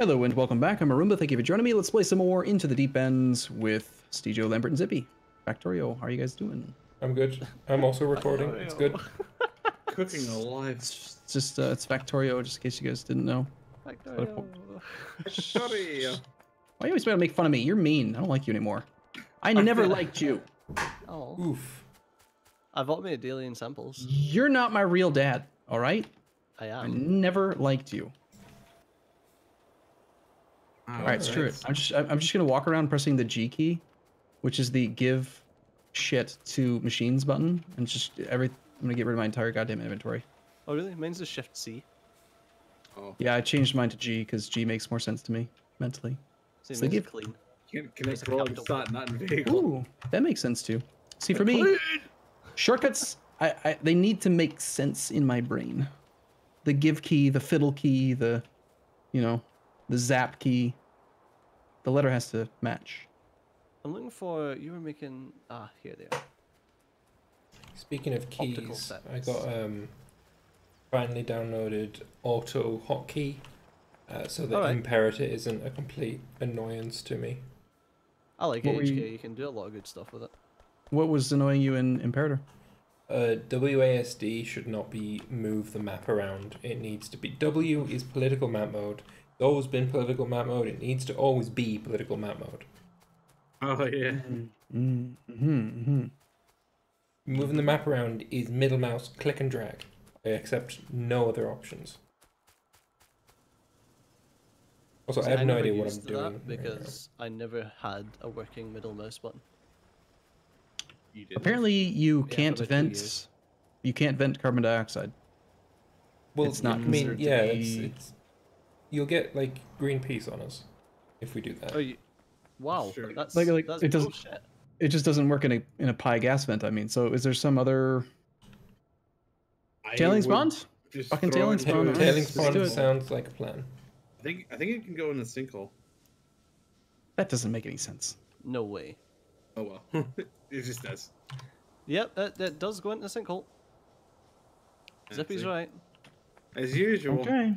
Hello and welcome back. I'm Arumba. Thank you for joining me. Let's play some more Into the Deep Ends with Steejo, Lambert, and Zippy. Factorio, how are you guys doing? I'm good. I'm also recording. It's good. Cooking alive. It's just uh, it's Factorio, just in case you guys didn't know. Sorry. Why are you always trying to make fun of me? You're mean. I don't like you anymore. I never liked you. Oh, Oof. I've automated alien samples. You're not my real dad. All right. I am. I never liked you. Oh, All right, screw it. I'm just I'm just gonna walk around pressing the G key, which is the give shit to machines button, and just every I'm gonna get rid of my entire goddamn inventory. Oh really? Mine's a Shift C. Oh, Yeah, I changed mine to G because G makes more sense to me mentally. So So mine's give- clean. can, can I It's a scroll in capital. thought, not in vehicle? Ooh, that makes sense too. See, for me, shortcuts I, I they need to make sense in my brain. The give key, the fiddle key, the you know, the zap key. The letter has to match. I'm looking for. You were making. Ah, here they are. Speaking of keys, I got um finally downloaded AutoHotkey, uh, so that Alright. Imperator isn't a complete annoyance to me. I like What HK. you- You... can do a lot of good stuff with it. What was annoying you in Imperator? Uh, WASD should not be move the map around. It needs to be W is political map mode. It's always been political map mode. It needs to always be political map mode. Oh yeah. Mm-hmm, mm-hmm. Moving the map around is middle mouse click and drag. I accept no other options. Also, I have no idea what I'm doing. that right because I never had a working middle mouse button. You. Apparently, you Yeah, can't vent. You can't vent carbon dioxide. Well, It's not I mean, considered to yeah, it's, it's you'll get like Greenpeace on us if we do that. Oh, you... wow. Sure. That's Like- like, that's it doesn't- bullshit. It just doesn't work in a in a pi gas vent. I mean, so is there some other I tailings would pond? just Fucking throw tailings it into pond, a- alright. Tailings pond sounds like a plan. I think I think it can go in the sinkhole. That doesn't make any sense. No way. Oh well, it just does. Yep, that, that does go into the sinkhole. Zippy's right. As usual. Okay.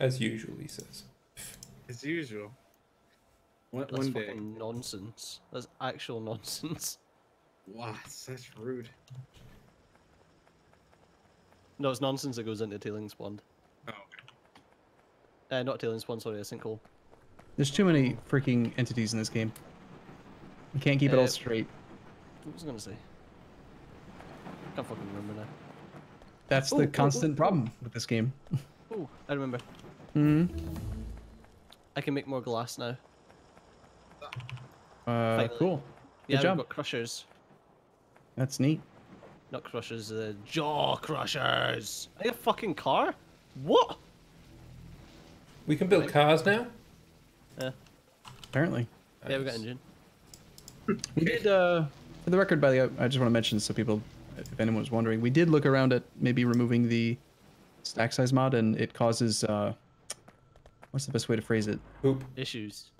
As usual, he says. As usual. One, That's one day. fucking nonsense. That's actual nonsense. Wow, that's rude. No, it's nonsense that goes into tailings pond. Oh, Uh, not tailings pond, sorry, a sinkhole. There's too many freaking entities in this game. You can't keep it all Uh, straight. What was I gonna say? I Can't fucking remember now. That's ooh, the ooh, constant ooh. problem with this game. Oh, I remember. Hmm I can make more glass now. Uh, Finally. cool. Yeah, job. we've got crushers. That's neat. Not crushers, uh, jaw crushers. I have a fucking car? What? We can build cars now. Yeah, Apparently, yeah, we got engine. we did. Uh, for the record, by the way, I just want to mention so people, if anyone was wondering, we did look around at maybe removing the stack size mod, and it causes. Uh, what's the best way to phrase it? Poop. Issues.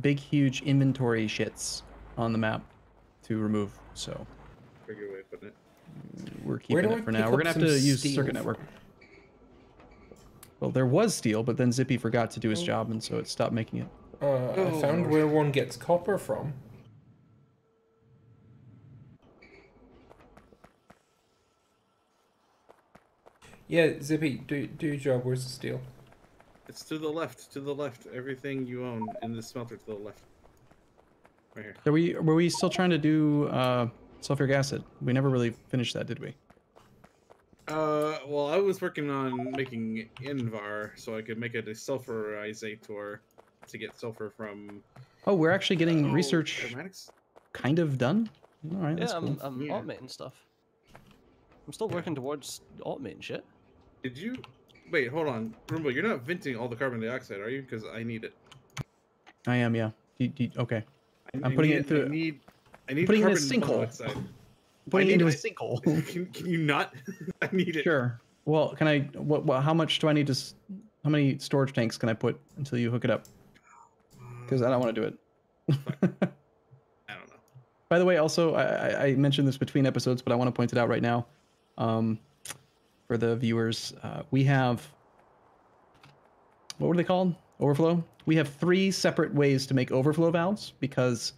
Big, huge inventory shits on the map to remove. So pretty good way of putting it. we're keeping it I for now. We're gonna have some to use circuit network. Well, there was steel, but then Zippy forgot to do his Oh. job, and so it stopped making it. Uh, I Oh, found where one gets copper from. Yeah, Zippy, do do your job. Where's the steel? It's to the left, to the left. Everything you own in the smelter to the left. Right here. Are we were we still trying to do uh, sulfuric acid? We never really finished that, did we? Uh, well, I was working on making Invar so I could make it a sulfurizator to get sulfur from. Oh, we're actually getting oh, research aromatics? kind of done. All right, Yeah, that's I'm, cool. I'm Yeah. automating stuff. I'm still working towards automating shit. Did you? Wait, hold on, Roomba. You're not venting all the carbon dioxide, are you? Because I need it. I am, yeah. Okay, I, I'm putting need, it through- I need. I need putting it in a carbon sinkhole. putting it into a sinkhole. can, can you not? I need it. sure. Well, can I? What, what? How much do I need to? How many storage tanks can I put until you hook it up? Because I don't want to do it. I don't know. By the way, also I, I- I mentioned this between episodes, but I want to point it out right now, um, for the viewers. Uh, we have what were they called? Overflow. We have three separate ways to make overflow valves because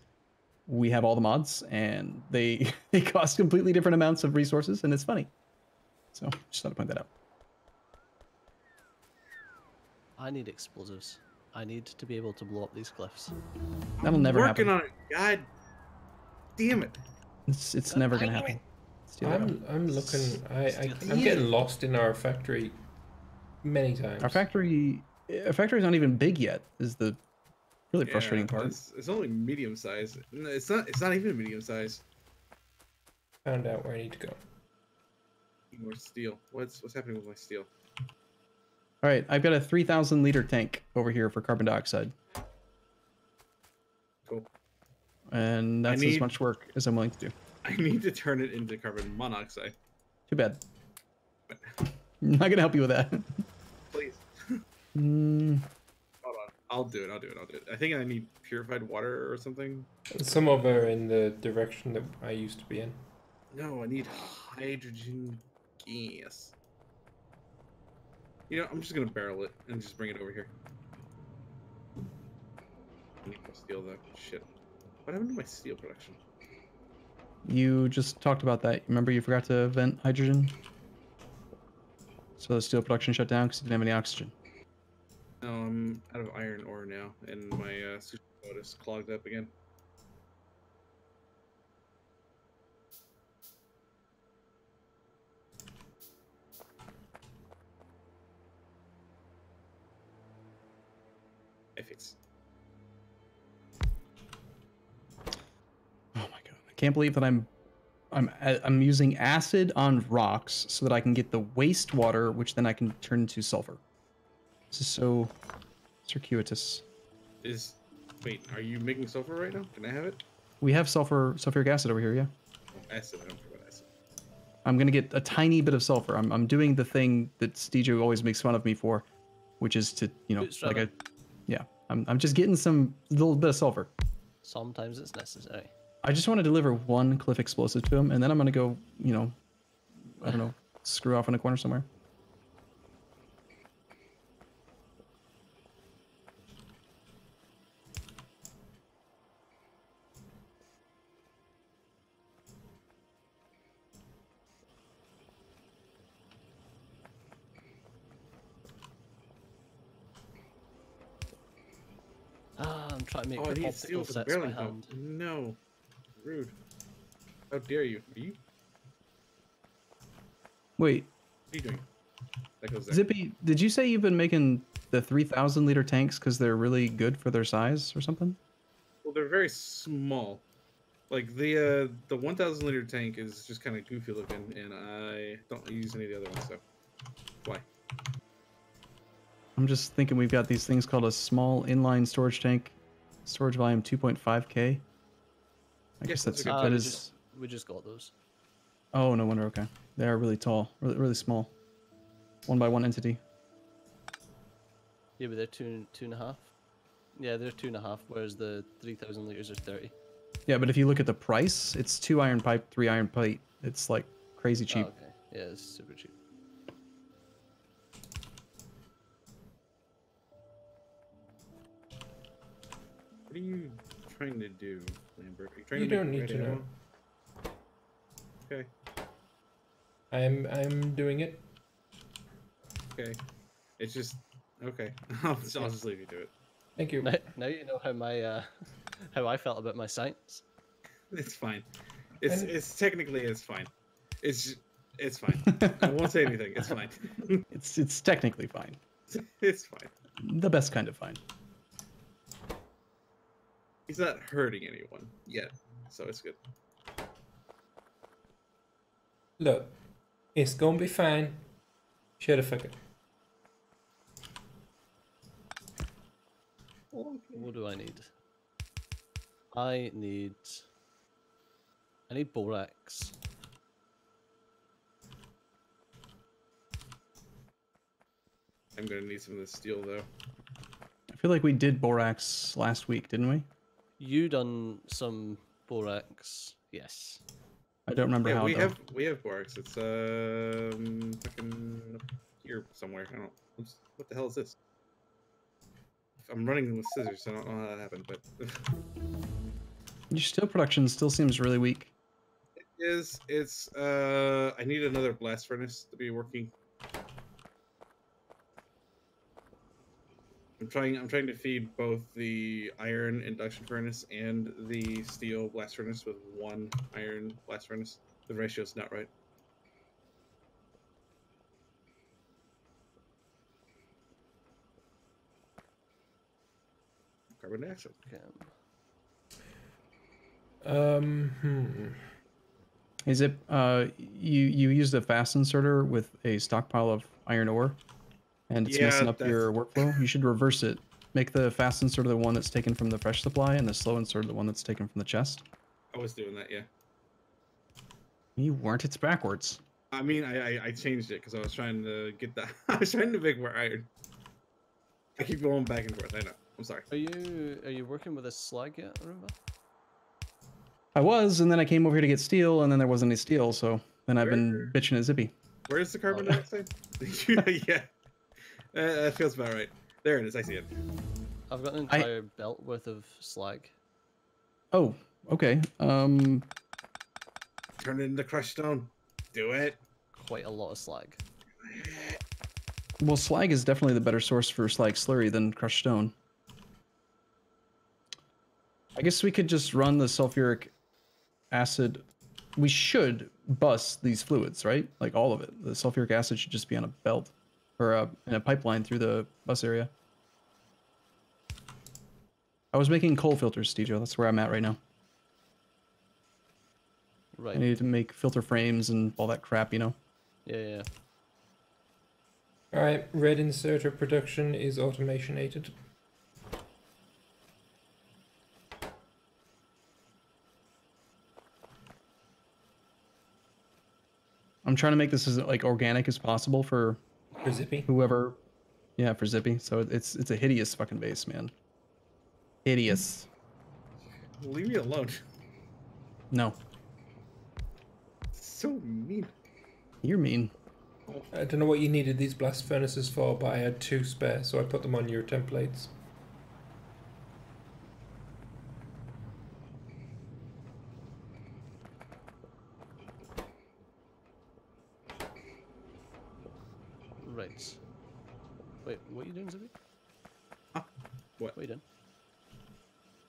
we have all the mods and they they cost completely different amounts of resources and it's funny. So just thought to point that out. I need explosives. I need to be able to blow up these cliffs. That'll never Working happen. Working on it. God damn it. It's it's never gonna happen. Steal that. I'm I'm looking. I, I I'm getting lost in our factory many times. Our factory, our factory's not even big yet. Is the really frustrating part. It's, it's only medium size. No, It's not. It's not even medium size. Found out where I need to go. Need More steel. What's what's happening with my steel? All right, I've got a 3,000 liter tank over here for carbon dioxide, Cool. and that's as much work as I'm willing to do. I need to turn it into carbon monoxide. Too bad. I'm not gonna help you with that. Please. Mm, Hold on. I'll do it. I'll do it. I'll do it. I think I need purified water or something. Some over in the direction that I used to be in. No, I need hydrogen gas. You know, I'm just gonna barrel it and just bring it over here. I need more steel though. Shit. What happened to my steel production? You just talked about that. Remember, you forgot to vent hydrogen, so the steel production shut down because you didn't have any oxygen. No, I'm out of iron ore now, and my uh, boat is clogged up again. Can't believe that I'm, I'm, uh, I'm using acid on rocks so that I can get the wastewater, which then I can turn into sulfur. This is so circuitous. Is wait, are you making sulfur right now? Can I have it? We have sulfur, sulfuric acid over here. Yeah. Oh, acid. I don't forget what acid. I'm gonna get a tiny bit of sulfur. I'm, I'm doing the thing that Steejo always makes fun of me for, which is to you know Bootstrap like a, yeah. I'm, I'm just getting some little bit of sulfur. Sometimes it's necessary. I just want to deliver one cliff explosive to him, and then I'm gonna go you know, I don't know, screw off in a corner somewhere. Ah, I'm trying to make Oh, I the need steel the sets by hand. No, rude. How dare you? Are you? Wait, What are you doing? That goes there. Zippy, did you say you've been making the 3,000 liter tanks because they're really good for their size or something? Well, they're very small. Like the uh, the 1,000 liter tank is just kind of goofy looking, and I don't use any of the other ones. So why? I'm just thinking we've got these things called a small inline storage tank, storage volume 2.5k. I guess that's good. are Ah, that we is. just we just got those. Oh no wonder. Okay, they are really tall, really really small, one by one entity. Yeah, but they're two two and a half. Yeah, they're two and a half, whereas the three thousand liters are thirty. Yeah, but if you look at the price, it's two iron pipe, three iron plate. It's like crazy cheap. Oh, okay. Yeah, it's super cheap. What are you trying to do, Lambert? Are you trying You to don't need to know. ammo? Okay. I'm I'm doing it. Okay. It's just okay. I'll, just- I'll just leave you to it. Thank you. Now, now you know how my uh, how I felt about my science. It's fine. It's And- it's technically it's fine. It's it's fine. I won't say anything. It's fine. It's it's technically fine, it's fine. the best kind of fine. He's not hurting anyone yet, so it's good. Look, it's gonna be fine. Shut the fuck up. What do I need? I need. I need borax. I'm gonna need some of this steel though. I feel like we did borax last week, didn't we? You done some borax? Yes. I don't remember Yeah, how. we though. have we have borax. It's um fucking up here somewhere. I don't. Oops, what the hell is this? I'm running with scissors. So I don't know how that happened, but Your steel production still seems really weak. is it's uh I need another blast furnace to be working. I'm trying I'm trying to feed both the iron induction furnace and the steel blast furnace with one iron blast furnace. The ratio's not right. Carbon dioxide. Okay. Um, hmm. Is it uh you you used a fast inserter with a stockpile of iron ore and it's Yeah, messing up that's- your workflow? You should reverse it. Make the fast inserter the one that's taken from the fresh supply and the slow inserter the one that's taken from the chest. I was doing that, yeah. You weren't, it's backwards. I mean, I I, I changed it because I was trying to get that. I was trying to make more iron. I keep going back and forth. I know. I'm sorry. Are you are you working with a slag yet, remember? I was, and then I came over here to get steel, and then there wasn't any steel, so then I've been bitching at Zippy. Where's the carbon Oh. dioxide? yeah, uh, that feels about right. There it is. I see it. I've got an I- entire belt worth of slag. Oh, okay. Um Turn it into crushed stone. Do it. Quite a lot of slag. well slag is definitely the better source for slag slurry than crushed stone. I guess we could just run the sulfuric acid. We should bust these fluids, right? Like all of it. The sulfuric acid should just be on a belt or a, in a pipeline through the bus area. I was making coal filters, Steejo. That's where I'm at right now. Right. I needed to make filter frames and all that crap, you know. Yeah, yeah. All right, red inserter production is automationated. I'm trying to make this as like organic as possible for For Zippy. whoever yeah for zippy so it's it's a hideous fucking base man hideous Leave me alone. no So mean. you're mean I don't know what you needed these blast furnaces for, but I had two spare, so I put them on your templates. Right. Wait, what are you doing, Zippy? Huh? What? What are you doing?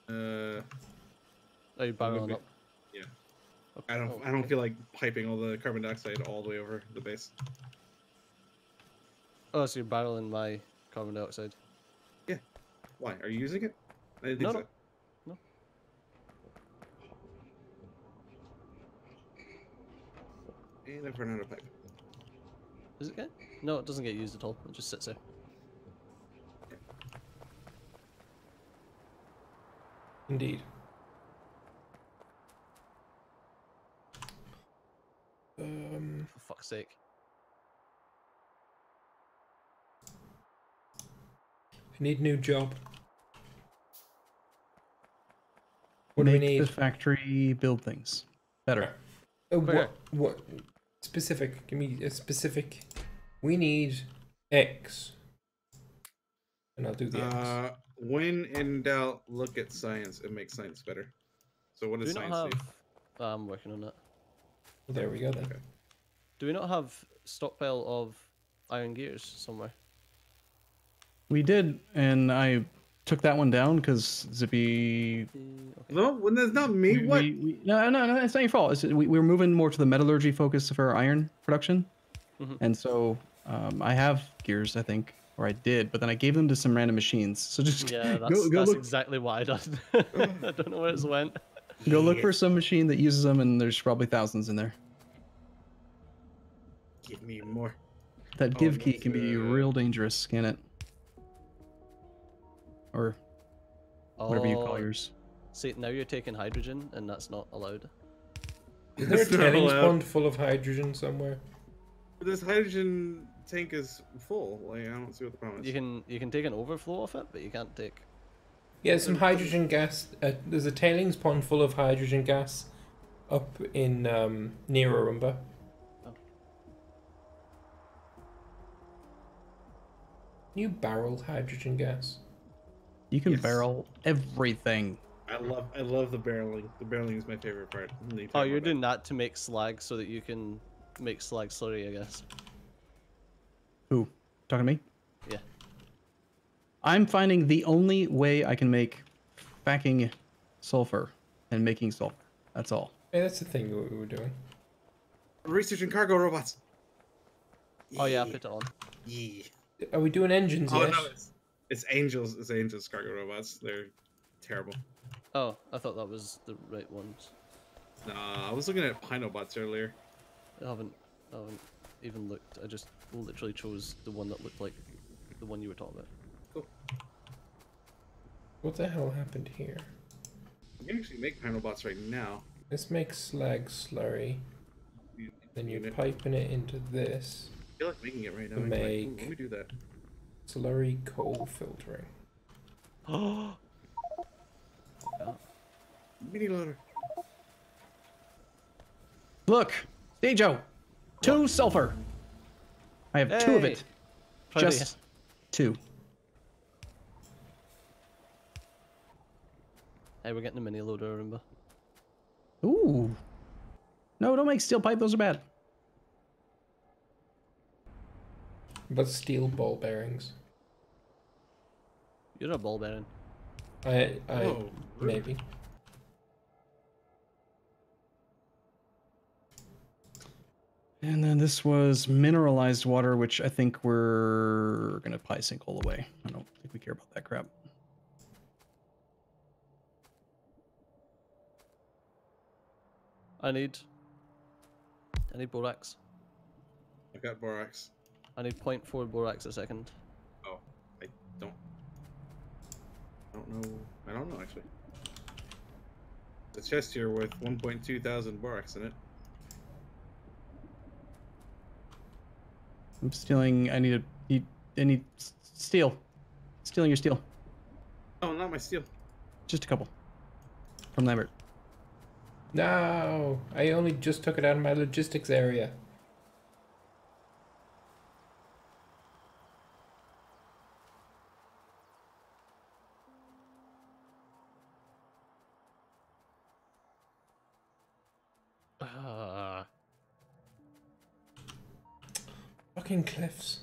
Uh, Are you barreling moving. up? Yeah. Okay. I don't. oh, I don't okay. feel like piping all the carbon dioxide all the way over the base. Oh, so you're barreling my carbon dioxide. Yeah. Why? Are you using it? I didn't No, think no. so. And I've run out of pipe. Is it get? No, it doesn't get used at all. It just sits there. Indeed. Um, For fuck's sake. I need new job. What do we need? the factory build things better Uh, Where? what? What? Specific. Give me a specific. We need X. And I'll do the X. When in doubt, look at science. It makes science better. So what Do does we not science have? do? I'm working on it. There we go then. Okay. Do we not have stockpile of iron gears somewhere? we did and i took that one down because zippy okay. No, when that's not me. we, what? we, we, no no no it's not your fault it's, we, we were moving more to the metallurgy focus for our iron production Mhm. and so um, i have gears i think or i did but then i gave them to some random machines so just Yeah, that's, go, go that's look exactly why I done. I don't know where it's went. Go look Yeah. for some machine that uses them, and there's probably thousands in there. Give me more. That Oh, give key can be uh, real dangerous, can it? Or whatever you Oh, call yours. See, now you're taking hydrogen, and that's not allowed. Is there a It's not tailings allowed. pond full of hydrogen somewhere? This hydrogen tank is full. Like I don't see what the problem is. You can you can take an overflow of it, but you can't take. Yeah, some hydrogen gas. Uh, there's a tailings pond full of hydrogen gas up in um, near Arumba. Oh. You barrel hydrogen gas. You can Yes. barrel everything. I love I love the barreling. The barreling is my favorite part. Oh, you're mode. doing that to make slag so that you can make slag slurry, I guess. Who? Talking to me? Yeah. I'm finding the only way I can make backing sulfur and making sulfur. That's all. Hey, that's the thing we were doing. researching cargo robots. Oh yeah, I put it on. Yeah. Are we doing engines Oh yet? no, it's, it's angels. It's angels cargo robots. They're terrible. Oh, I thought that was the right ones. Nah, I was looking at Pinobots earlier. I haven't, I haven't even looked. I just literally chose the one that looked like the one you were talking about. What the hell happened here? You can actually make Pinobots right now. Let's make slag slurry. You- Then you're unit. piping it into this. I feel like making it right now. actually. Ooh, Make- let me do that. Slurry coal filtering. Oh, Mini loader. Look, Steejo, two sulfur. I have two of it. proud of Just two. Hey, we're getting a mini loader, remember? Ooh. No, don't make steel pipe. Those are bad. But steel ball bearings. You're a ball bearing. I, I, Oh, really? maybe. And then this was mineralized water, which I think we're gonna pie sinkhole away. I don't think we care about that crap. I need. I need borax. I got borax. I need 0.4 borax a second. Oh, I don't. I don't know. I don't know actually. The chest here with 1.2 thousand borax in it. I'm stealing. I need a. Need, I need steel. Stealing your steel. Oh, not my steel. Just a couple. From Lambert. No, I only just took it out of my logistics area. Fucking cliffs.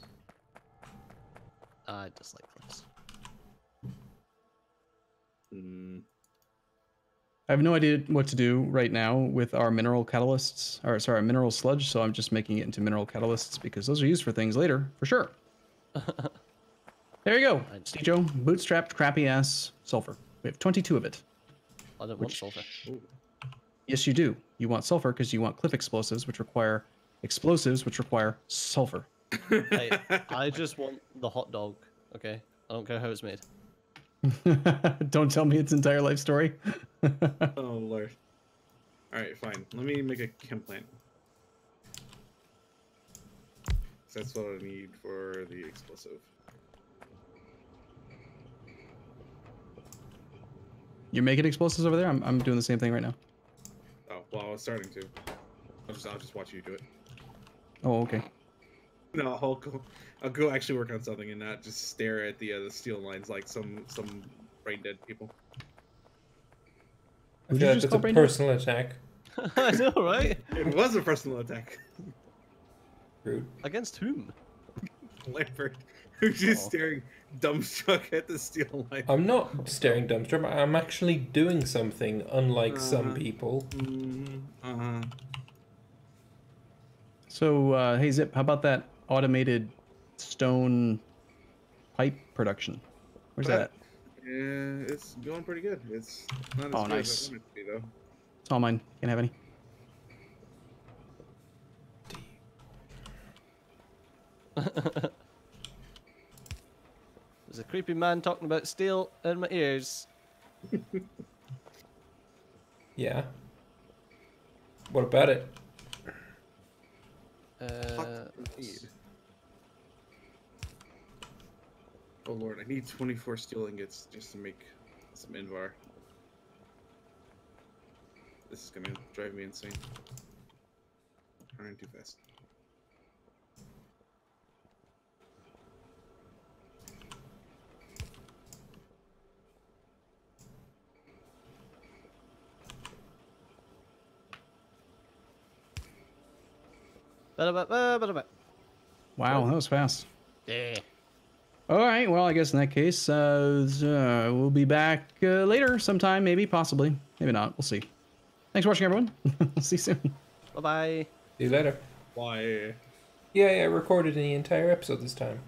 I dislike cliffs. Hmm. I have no idea what to do right now with our mineral catalysts, or sorry, mineral sludge. So I'm just making it into mineral catalysts because those are used for things later, for sure. there you go, I- Steejo. Bootstrapped, crappy ass sulfur. We have 22 of it. I don't want sulfur. Ooh. Yes, you do. You want sulfur because you want cliff explosives, which require explosives, which require sulfur. Hey, I just want the hot dog. Okay, I don't care how it's made. Don't tell me its entire life story. Oh lord. All right, fine. Let me make a chem plant. 'Cause That's what I need for the explosive. You're making explosives over there. I'm, I'm doing the same thing right now. Oh, well, I was starting to. I'll just, I'll just watch you do it. Oh, okay. No, I'll go. I'll go actually work on something and not just stare at the uh, the steel lines like some some brain dead people. I Would feel you like just call a brain dead? personal attack. I know, right? It was a personal attack. Rude. Against whom? Lambert, who's just Aw. staring dumbstruck at the steel line. I'm not staring dumbstruck. I'm actually doing something, unlike some Uh-huh. people. Mm, uh-huh. So, uh, hey Zip, how about that automated stone pipe production? Where's that? That- at? Yeah, it's going pretty good. It's not as Oh, good nice. as I want it to be though. It's all mine. Can't have any. There's a creepy man talking about steel in my ears. Yeah. What about it? Uh, Oh lord, I need 24 steel ingots just to make some Invar. This is gonna drive me insane. Running too fast. Wow, that was fast. Yeah. All right. Well, I guess in that case, uh, uh, we'll be back uh, later sometime, maybe, possibly, maybe not. We'll see. Thanks for watching, everyone. see you soon. Bye bye. See you later. Why? Yeah, yeah, I recorded the entire episode this time.